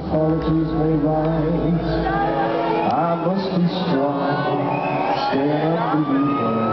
apologies may rise, I must be strong, stand up, your you.